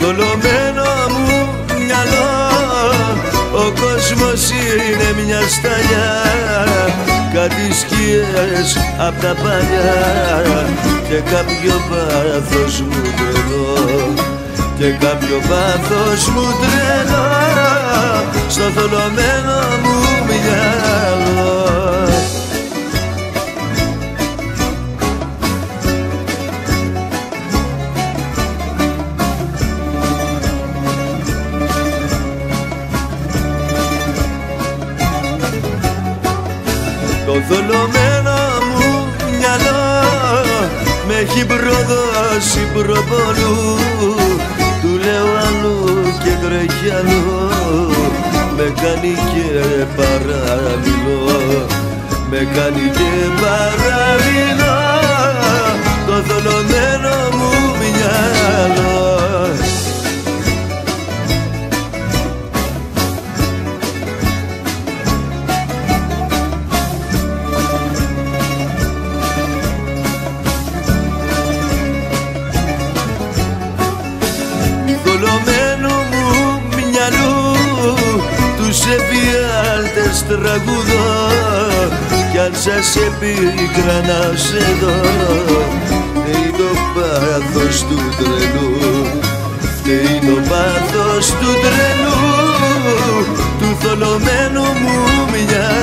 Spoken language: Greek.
θολωμένο μου μυαλό ο κόσμος είναι μια σταλιά. Κάτι σκιές απ' τα παλιά και κάποιο πάθος μου τρελό. Και κάποιο πάθος μου τρελό. Στο θολωμένο Το θολωμένο μου μυαλό με έχει προδώσει προπολού του λέω αλλού και τρέχει αλλού με κάνει και παραμιλώ με κάνει και παραμιλώ τους εφιάλτες τραγουδώ κι αν σας επίκρανα σε δω φταίει το πάθος του τρελού. Φταίει το πάθος του τρελού του θολωμένου μου μυαλού